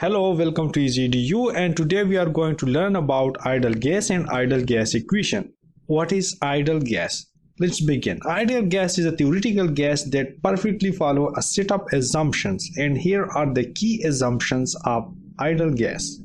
Hello, welcome to EasyEDU and today we are going to learn about ideal gas and ideal gas equation. What is ideal gas? Let's begin. Ideal gas is a theoretical gas that perfectly follow a set of assumptions and here are the key assumptions of ideal gas.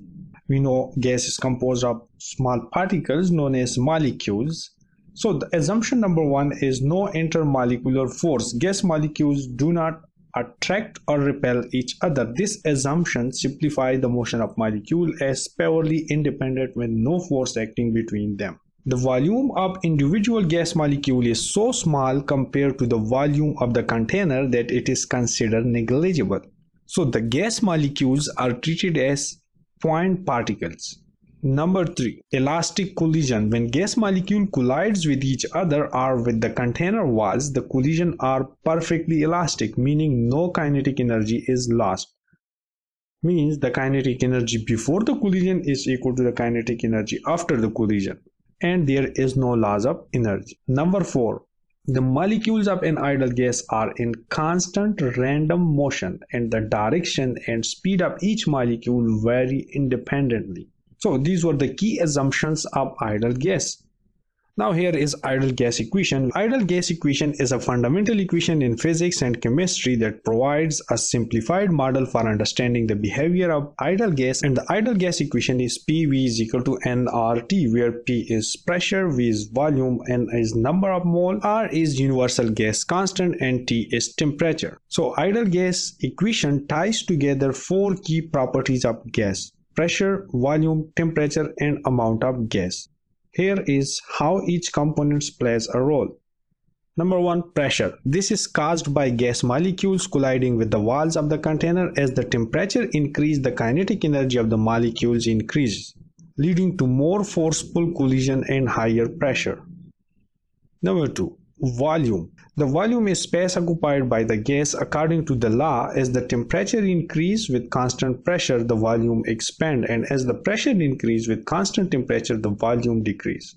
We know gas is composed of small particles known as molecules. So the assumption number one is no intermolecular force. Gas molecules do not attract or repel each other. This assumption simplifies the motion of molecule as purely independent with no force acting between them. The volume of individual gas molecule is so small compared to the volume of the container that it is considered negligible. So the gas molecules are treated as point particles. Number 3. Elastic collision. When gas molecule collides with each other or with the container walls, the collision are perfectly elastic, meaning no kinetic energy is lost. Means the kinetic energy before the collision is equal to the kinetic energy after the collision. And there is no loss of energy. Number 4. The molecules of an ideal gas are in constant random motion and the direction and speed of each molecule vary independently. So these were the key assumptions of ideal gas. Now here is ideal gas equation. Ideal gas equation is a fundamental equation in physics and chemistry that provides a simplified model for understanding the behavior of ideal gas and the ideal gas equation is PV is equal to nRT where P is pressure, V is volume, N is number of mole, R is universal gas constant and T is temperature. So ideal gas equation ties together four key properties of gas pressure, volume, temperature and amount of gas. Here is how each component plays a role. Number 1 pressure. This is caused by gas molecules colliding with the walls of the container as the temperature increases the kinetic energy of the molecules increases leading to more forceful collision and higher pressure. Number 2 volume. The volume is space occupied by the gas according to the law as the temperature increase with constant pressure the volume expand and as the pressure increase with constant temperature the volume decrease.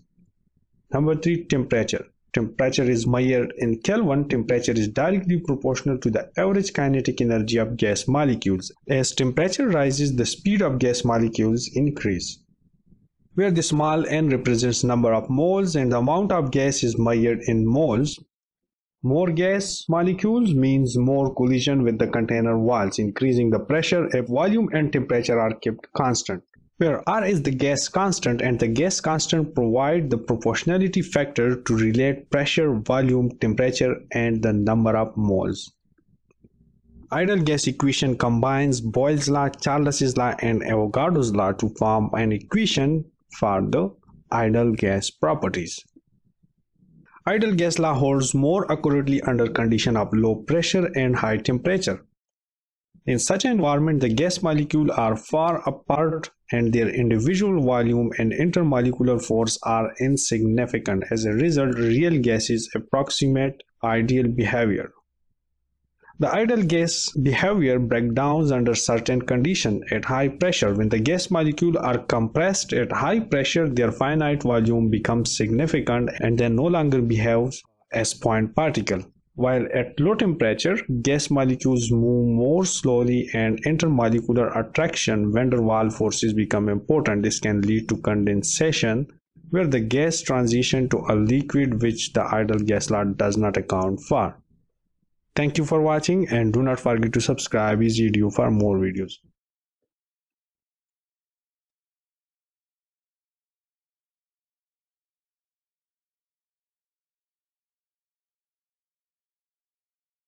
Number 3 temperature. Temperature is measured in Kelvin. Temperature is directly proportional to the average kinetic energy of gas molecules. As temperature rises, the speed of gas molecules increase where the small n represents number of moles and the amount of gas is measured in moles. More gas molecules means more collision with the container walls, increasing the pressure if volume and temperature are kept constant. Where R is the gas constant and the gas constant provide the proportionality factor to relate pressure, volume, temperature and the number of moles. Ideal gas equation combines Boyle's law, Charles's law and Avogadro's law to form an equation for the ideal gas properties. Ideal gas law holds more accurately under condition of low pressure and high temperature. In such an environment, the gas molecules are far apart and their individual volume and intermolecular force are insignificant. As a result, real gases approximate ideal behavior. The ideal gas behavior breakdowns under certain conditions at high pressure. When the gas molecules are compressed at high pressure, their finite volume becomes significant and they no longer behave as point particle. While at low temperature, gas molecules move more slowly and intermolecular attraction van der Waals forces become important. This can lead to condensation where the gas transition to a liquid which the ideal gas law does not account for. Thank you for watching and do not forget to subscribe EasyEDU for more videos.